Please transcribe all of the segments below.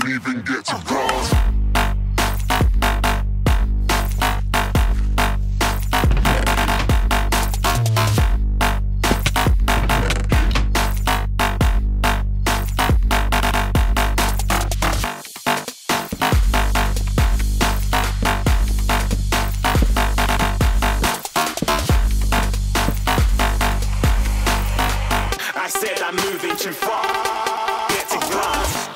Didn't even get to. I said I'm moving too far. Get to glass.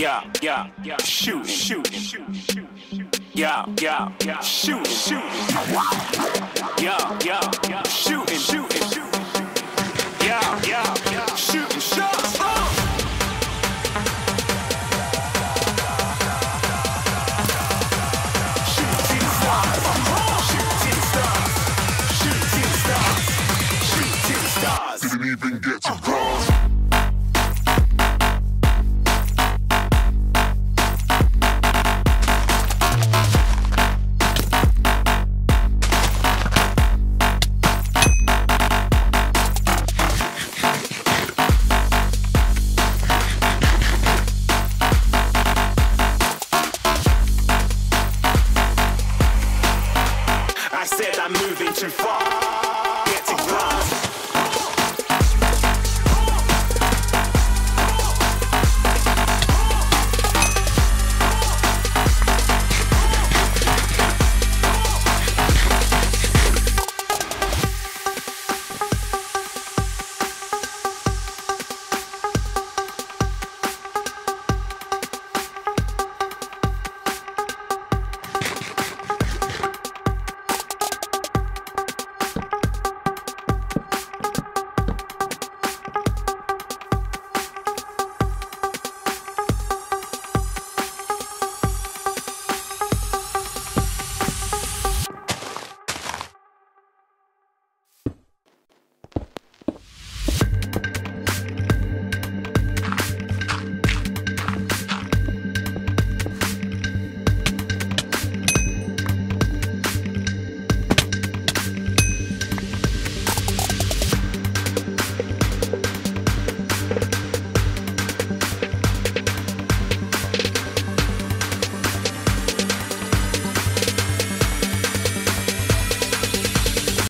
Yeah, yeah, yeah. Shoot, shoot, shoot, shoot. Yeah, yeah, yeah. Shoot, shoot. Yeah, yeah, yeah. Shooting, shooting, shooting. Yeah, yeah, yeah. Shooting shots. Shooting stars. Shooting stars. Shooting stars. Shooting stars. Didn't even get to said I'm moving too far. Getting blind.